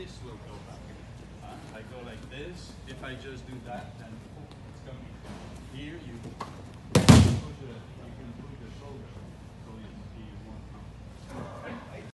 this will go back. Uh, I go like this. If I just do that, then